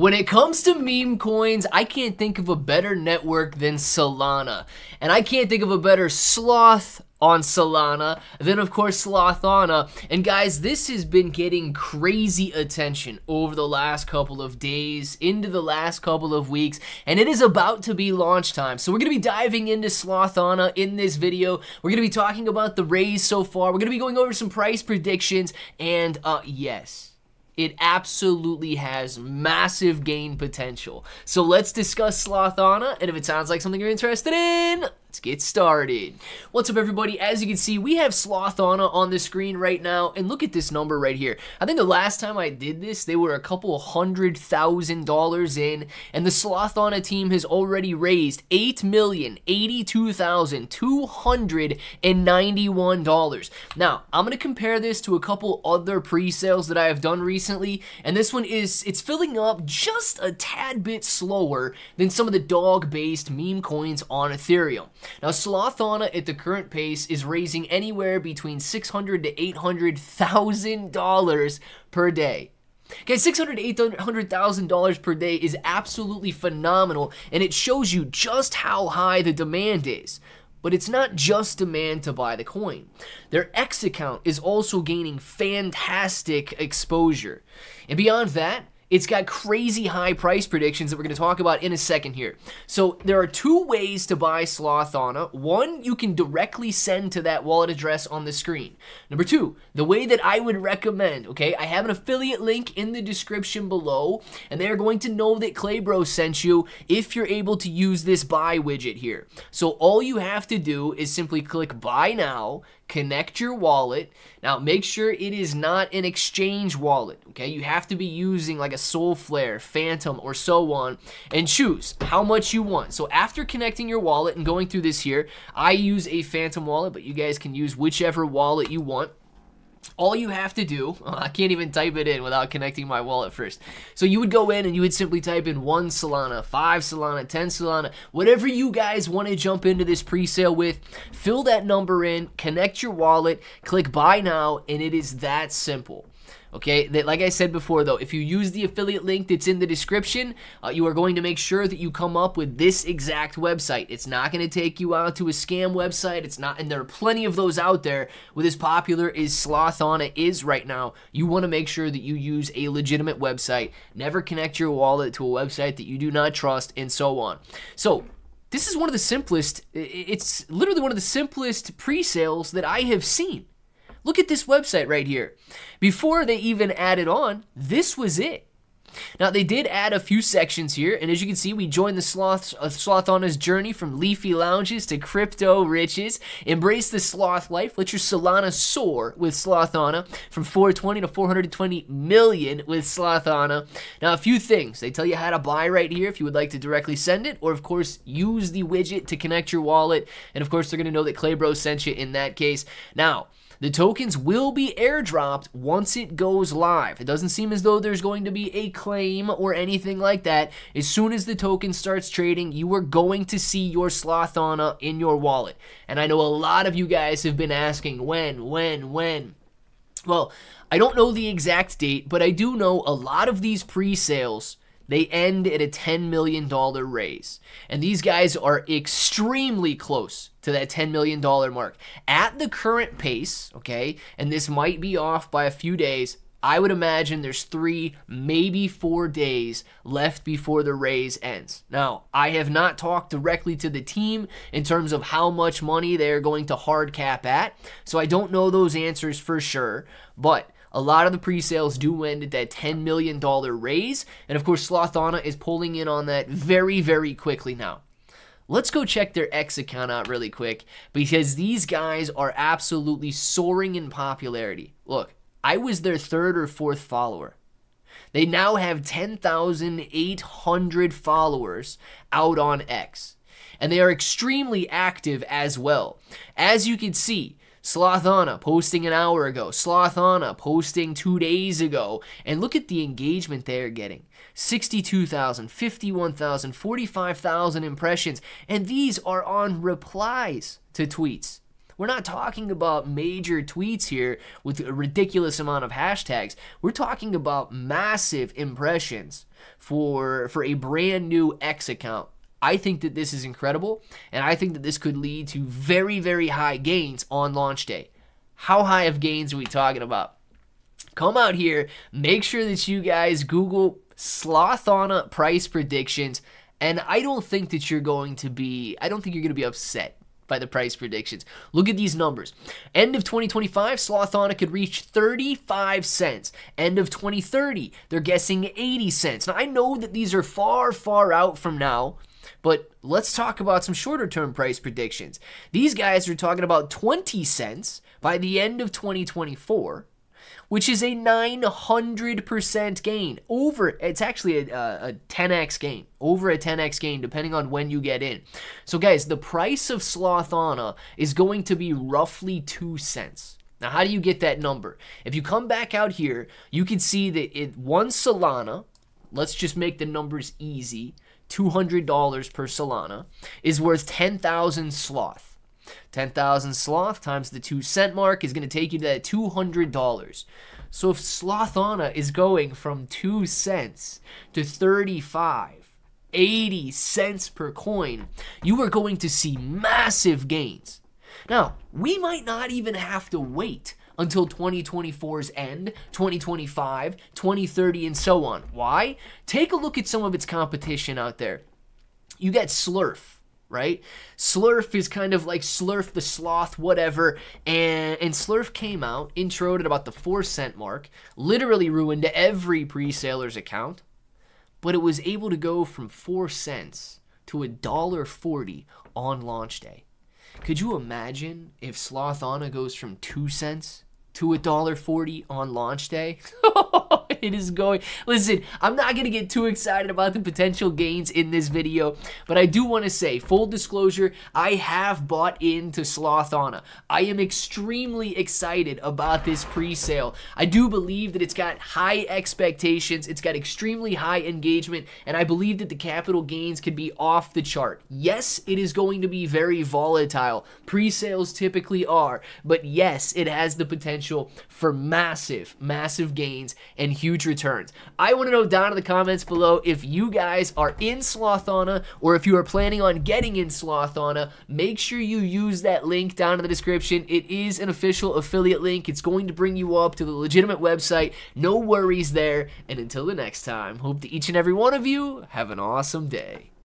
When it comes to meme coins, I can't think of a better network than Solana. And I can't think of a better sloth on Solana, then of course Slothana. And guys, this has been getting crazy attention over the last couple of days, into the last couple of weeks, and it is about to be launch time. So we're going to be diving into Slothana in this video. We're going to be talking about the raise so far. We're going to be going over some price predictions, and uh, yes, it absolutely has massive gain potential. So let's discuss Slothana, and if it sounds like something you're interested in, Let's get started. What's up everybody? As you can see, we have Slothana on the screen right now, and look at this number right here. I think the last time I did this, they were a couple hundred thousand dollars in, and the Slothana team has already raised $8,082,291. Now, I'm going to compare this to a couple other pre-sales that I have done recently, and this one is, it's filling up just a tad bit slower than some of the dog-based meme coins on Ethereum. Now, Slothana at the current pace is raising anywhere between 600 to $800,000 per day. Okay, 600 to $800,000 per day is absolutely phenomenal, and it shows you just how high the demand is. But it's not just demand to buy the coin. Their X account is also gaining fantastic exposure. And beyond that, it's got crazy high price predictions that we're going to talk about in a second here. So there are two ways to buy Slothana. One, you can directly send to that wallet address on the screen. Number two, the way that I would recommend, okay, I have an affiliate link in the description below, and they're going to know that Claybro sent you if you're able to use this buy widget here. So all you have to do is simply click buy now, connect your wallet. Now, make sure it is not an exchange wallet, okay? You have to be using like a Solflare, Phantom, or so on, and choose how much you want. So after connecting your wallet and going through this here, I use a Phantom wallet, but you guys can use whichever wallet you want all you have to do, I can't even type it in without connecting my wallet first. So you would go in and you would simply type in one Solana, five Solana, 10 Solana, whatever you guys want to jump into this pre-sale with, fill that number in, connect your wallet, click buy now, and it is that simple. Okay, that like I said before though, if you use the affiliate link that's in the description, uh, you are going to make sure that you come up with this exact website. It's not going to take you out to a scam website. It's not, and there are plenty of those out there. With as popular as Slothana is right now, you want to make sure that you use a legitimate website. Never connect your wallet to a website that you do not trust, and so on. So this is one of the simplest. It's literally one of the simplest pre-sales that I have seen. Look at this website right here. Before they even added on, this was it. Now, they did add a few sections here, and as you can see, we joined the sloth, uh, Slothana's journey from leafy lounges to crypto riches. Embrace the sloth life. Let your Solana soar with Slothana from 420 to 420 million with Slothana. Now, a few things. They tell you how to buy right here if you would like to directly send it, or of course, use the widget to connect your wallet. And of course, they're going to know that Claybro sent you in that case. Now, the tokens will be airdropped once it goes live. It doesn't seem as though there's going to be a claim or anything like that. As soon as the token starts trading, you are going to see your Slothana uh, in your wallet. And I know a lot of you guys have been asking when, when, when. Well, I don't know the exact date, but I do know a lot of these pre-sales they end at a $10 million raise. And these guys are extremely close to that $10 million mark. At the current pace, okay, and this might be off by a few days, I would imagine there's three, maybe four days left before the raise ends. Now, I have not talked directly to the team in terms of how much money they're going to hard cap at, so I don't know those answers for sure, but a lot of the pre-sales do end at that $10 million raise. And of course, Slothana is pulling in on that very, very quickly now. Let's go check their X account out really quick because these guys are absolutely soaring in popularity. Look, I was their third or fourth follower. They now have 10,800 followers out on X. And they are extremely active as well. As you can see, Slothana posting an hour ago, Slothana posting two days ago, and look at the engagement they're getting 62,000, 51,000, 45,000 impressions, and these are on replies to tweets. We're not talking about major tweets here with a ridiculous amount of hashtags. We're talking about massive impressions for for a brand new X account. I think that this is incredible, and I think that this could lead to very, very high gains on launch day. How high of gains are we talking about? Come out here, make sure that you guys Google sloth Slothana price predictions, and I don't think that you're going to be, I don't think you're going to be upset by the price predictions. Look at these numbers. End of 2025, Slothana could reach 35 cents. End of 2030, they're guessing 80 cents. Now, I know that these are far, far out from now, but let's talk about some shorter term price predictions. These guys are talking about 20 cents by the end of 2024 which is a 900% gain over it's actually a, a, 10x gain over a 10x gain depending on when you get in. So guys the price of slothana is going to be roughly 2 cents. Now how do you get that number? If you come back out here you can see that it one solana let's just make the numbers easy $200 per Solana, is worth 10,000 sloth. 10,000 sloth times the 2 cent mark is going to take you to that $200. So if Slothana is going from 2 cents to 35, 80 cents per coin, you are going to see massive gains. Now, we might not even have to wait until 2024's end, 2025, 2030, and so on. Why? Take a look at some of its competition out there. You get Slerf, right? Slerf is kind of like Slerf the Sloth, whatever. And, and Slerf came out, introed at about the 4 cent mark, literally ruined every pre saler's account, but it was able to go from 4 cents to a dollar 40 on launch day. Could you imagine if Slothana goes from 2 cents to a dollar 40 on launch day? it is going. Listen, I'm not going to get too excited about the potential gains in this video, but I do want to say, full disclosure, I have bought into Slothana. I am extremely excited about this pre-sale. I do believe that it's got high expectations, it's got extremely high engagement, and I believe that the capital gains could be off the chart. Yes, it is going to be very volatile. Pre-sales typically are, but yes, it has the potential for massive, massive gains and huge returns. I want to know down in the comments below if you guys are in Slothana or if you are planning on getting in Slothana. Make sure you use that link down in the description. It is an official affiliate link. It's going to bring you up to the legitimate website. No worries there. And until the next time, hope that each and every one of you have an awesome day.